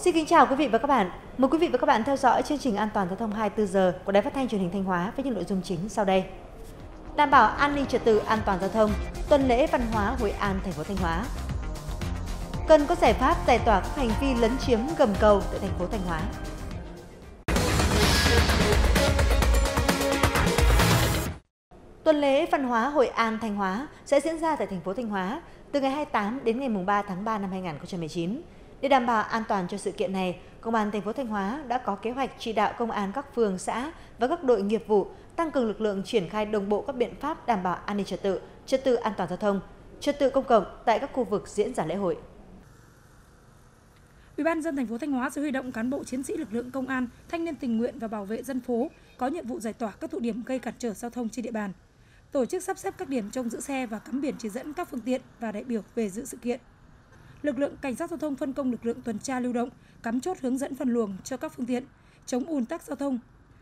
Xin kính chào quý vị và các bạn. Mời quý vị và các bạn theo dõi chương trình An toàn giao thông 24 giờ của Đài Phát thanh Truyền hình Thanh Hóa với những nội dung chính sau đây. Đảm bảo an ninh trật tự an toàn giao thông, tuần lễ văn hóa Hội An thành phố Thanh Hóa. Cần có giải pháp giải tỏa các hành vi lấn chiếm gầm cầu tại thành phố Thanh Hóa. Tuần lễ văn hóa Hội An Thanh Hóa sẽ diễn ra tại thành phố Thanh Hóa từ ngày 28 đến ngày 3 tháng 3 năm 2019. Để đảm bảo an toàn cho sự kiện này, Công an thành phố Thanh Hóa đã có kế hoạch chỉ đạo công an các phường xã và các đội nghiệp vụ tăng cường lực lượng triển khai đồng bộ các biện pháp đảm bảo an ninh trật tự, trật tự an toàn giao thông, trật tự công cộng tại các khu vực diễn ra lễ hội. Ủy ban dân thành phố Thanh Hóa sẽ huy động cán bộ chiến sĩ lực lượng công an, thanh niên tình nguyện và bảo vệ dân phố có nhiệm vụ giải tỏa các tụ điểm gây cản trở giao thông trên địa bàn. Tổ chức sắp xếp các điểm trông giữ xe và cắm biển chỉ dẫn các phương tiện và đại biểu về dự sự kiện lực lượng cảnh sát giao thông phân công lực lượng tuần tra lưu động, cắm chốt hướng dẫn phân luồng cho các phương tiện, chống ùn tắc giao thông,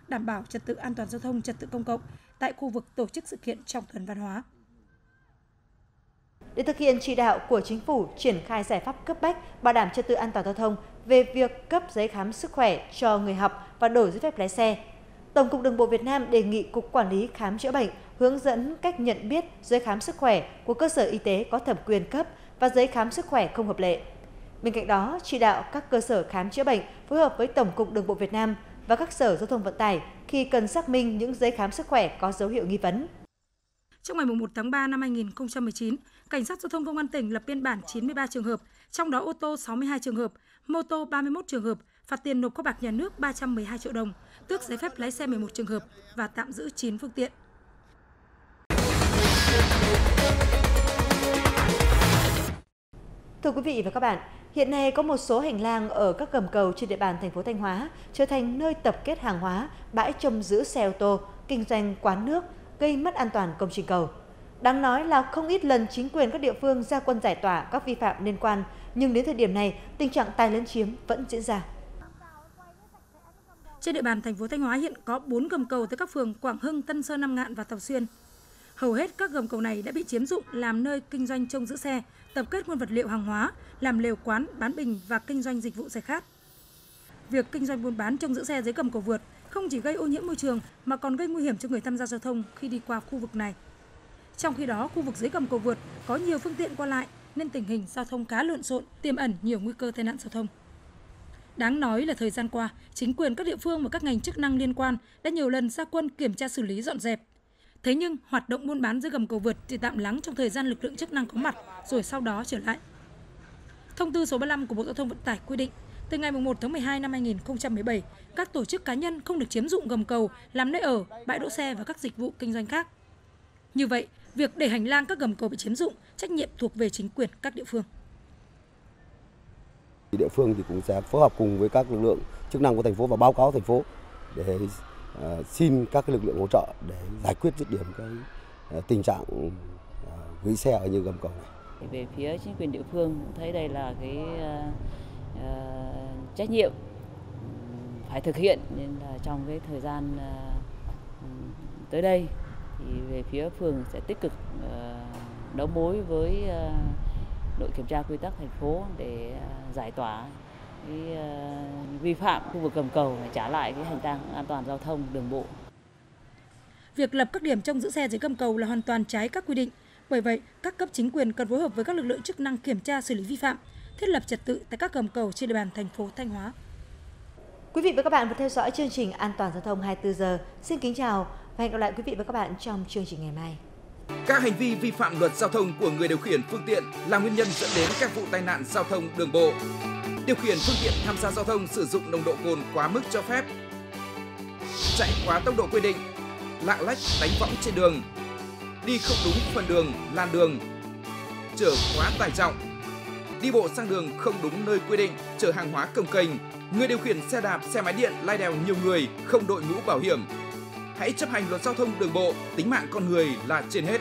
đảm bảo trật tự an toàn giao thông, trật tự công cộng tại khu vực tổ chức sự kiện trong tuần văn hóa. Để thực hiện chỉ đạo của chính phủ triển khai giải pháp cấp bách bảo đảm trật tự an toàn giao thông về việc cấp giấy khám sức khỏe cho người học và đổi giấy phép lái xe, Tổng cục Đường bộ Việt Nam đề nghị Cục Quản lý Khám chữa bệnh hướng dẫn cách nhận biết giấy khám sức khỏe của cơ sở y tế có thẩm quyền cấp và giấy khám sức khỏe không hợp lệ. Bên cạnh đó, chỉ đạo các cơ sở khám chữa bệnh phối hợp với Tổng cục Đường bộ Việt Nam và các sở giao thông vận tải khi cần xác minh những giấy khám sức khỏe có dấu hiệu nghi vấn. Trong ngày 1 tháng 3 năm 2019, Cảnh sát giao thông công an tỉnh lập biên bản 93 trường hợp, trong đó ô tô 62 trường hợp, mô tô 31 trường hợp, phạt tiền nộp kho bạc nhà nước 312 triệu đồng, tước giấy phép lái xe 11 trường hợp và tạm giữ 9 phương tiện. Thưa quý vị và các bạn, hiện nay có một số hành lang ở các gầm cầu trên địa bàn thành phố Thanh Hóa trở thành nơi tập kết hàng hóa, bãi trông giữ xe ô tô, kinh doanh quán nước, gây mất an toàn công trình cầu. Đáng nói là không ít lần chính quyền các địa phương ra quân giải tỏa các vi phạm liên quan, nhưng đến thời điểm này, tình trạng tài lấn chiếm vẫn diễn ra. Trên địa bàn thành phố Thanh Hóa hiện có 4 gầm cầu tới các phường Quảng Hưng, Tân Sơn, Nam Ngạn và Tàu Xuyên. Hầu hết các gầm cầu này đã bị chiếm dụng làm nơi kinh doanh trông giữ xe, tập kết nguyên vật liệu hàng hóa, làm lều quán, bán bình và kinh doanh dịch vụ xe khác. Việc kinh doanh buôn bán trông giữ xe dưới gầm cầu vượt không chỉ gây ô nhiễm môi trường mà còn gây nguy hiểm cho người tham gia giao thông khi đi qua khu vực này. Trong khi đó, khu vực dưới gầm cầu vượt có nhiều phương tiện qua lại nên tình hình giao thông khá lộn xộn, tiềm ẩn nhiều nguy cơ tai nạn giao thông. Đáng nói là thời gian qua, chính quyền các địa phương và các ngành chức năng liên quan đã nhiều lần ra quân kiểm tra xử lý dọn dẹp, Thế nhưng, hoạt động buôn bán dưới gầm cầu vượt thì tạm lắng trong thời gian lực lượng chức năng có mặt, rồi sau đó trở lại. Thông tư số 35 của Bộ Giao thông Vận tải quy định, từ ngày 1 tháng 12 năm 2017, các tổ chức cá nhân không được chiếm dụng gầm cầu làm nơi ở, bãi đỗ xe và các dịch vụ kinh doanh khác. Như vậy, việc để hành lang các gầm cầu bị chiếm dụng, trách nhiệm thuộc về chính quyền các địa phương. Địa phương thì cũng sẽ phối hợp cùng với các lực lượng chức năng của thành phố và báo cáo thành phố để Ờ, xin các lực lượng hỗ trợ để giải quyết dứt điểm cái ờ, tình trạng ờ, gửi xe ở những gầm cầu này. Về phía chính quyền địa phương cũng thấy đây là cái uh, trách nhiệm phải thực hiện nên là trong cái thời gian uh, tới đây thì về phía phường sẽ tích cực uh, đấu mối với uh, đội kiểm tra quy tắc thành phố để uh, giải tỏa cái uh, vi phạm khu vực cầm cầu để trả lại cái hành lang an toàn giao thông đường bộ. Việc lập các điểm trông giữ xe dưới cầm cầu là hoàn toàn trái các quy định. Bởi vậy, các cấp chính quyền cần phối hợp với các lực lượng chức năng kiểm tra xử lý vi phạm, thiết lập trật tự tại các cầm cầu trên địa bàn thành phố Thanh Hóa. Quý vị và các bạn vừa theo dõi chương trình An toàn giao thông 24 giờ. Xin kính chào và hẹn gặp lại quý vị và các bạn trong chương trình ngày mai. Các hành vi vi phạm luật giao thông của người điều khiển phương tiện là nguyên nhân dẫn đến các vụ tai nạn giao thông đường bộ điều khiển phương tiện tham gia giao thông sử dụng nồng độ cồn quá mức cho phép, chạy quá tốc độ quy định, lạng lách đánh võng trên đường, đi không đúng phần đường, làn đường, chở quá tải trọng, đi bộ sang đường không đúng nơi quy định, chở hàng hóa cồng kềnh, người điều khiển xe đạp, xe máy điện lai đèo nhiều người, không đội mũ bảo hiểm. Hãy chấp hành luật giao thông đường bộ, tính mạng con người là trên hết.